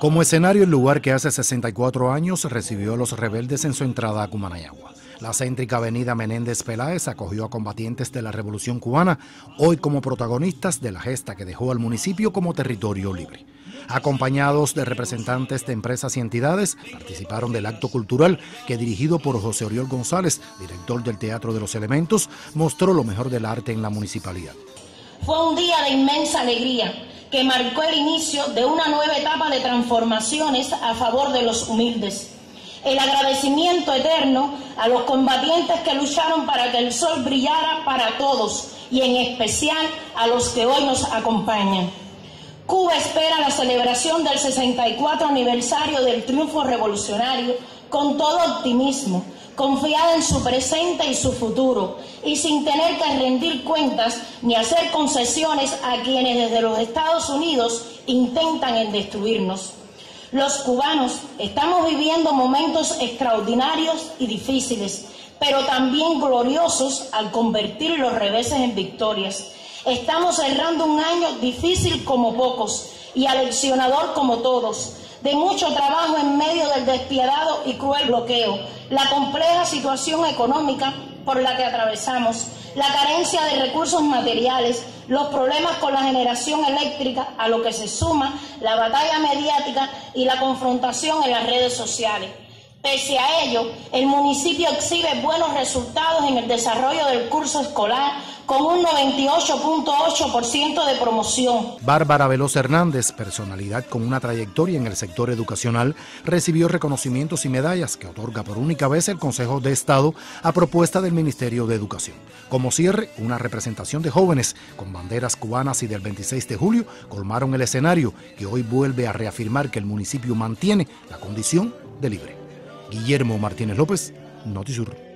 Como escenario, el lugar que hace 64 años recibió a los rebeldes en su entrada a Cumanayagua. La céntrica avenida Menéndez Peláez acogió a combatientes de la Revolución Cubana, hoy como protagonistas de la gesta que dejó al municipio como territorio libre. Acompañados de representantes de empresas y entidades, participaron del acto cultural que dirigido por José Oriol González, director del Teatro de los Elementos, mostró lo mejor del arte en la municipalidad. Fue un día de inmensa alegría que marcó el inicio de una nueva etapa de transformaciones a favor de los humildes. El agradecimiento eterno a los combatientes que lucharon para que el sol brillara para todos y en especial a los que hoy nos acompañan. Cuba espera la celebración del 64 aniversario del triunfo revolucionario con todo optimismo, confiada en su presente y su futuro, y sin tener que rendir cuentas ni hacer concesiones a quienes desde los Estados Unidos intentan en destruirnos. Los cubanos estamos viviendo momentos extraordinarios y difíciles, pero también gloriosos al convertir los reveses en victorias. Estamos cerrando un año difícil como pocos y aleccionador como todos, de mucho trabajo en medio del despiadado y cruel bloqueo, la compleja situación económica por la que atravesamos, la carencia de recursos materiales, los problemas con la generación eléctrica, a lo que se suma la batalla mediática y la confrontación en las redes sociales. Pese a ello, el municipio exhibe buenos resultados en el desarrollo del curso escolar con un 98.8% de promoción. Bárbara Veloz Hernández, personalidad con una trayectoria en el sector educacional, recibió reconocimientos y medallas que otorga por única vez el Consejo de Estado a propuesta del Ministerio de Educación. Como cierre, una representación de jóvenes con banderas cubanas y del 26 de julio colmaron el escenario que hoy vuelve a reafirmar que el municipio mantiene la condición de libre. Guillermo Martínez López, Notisur.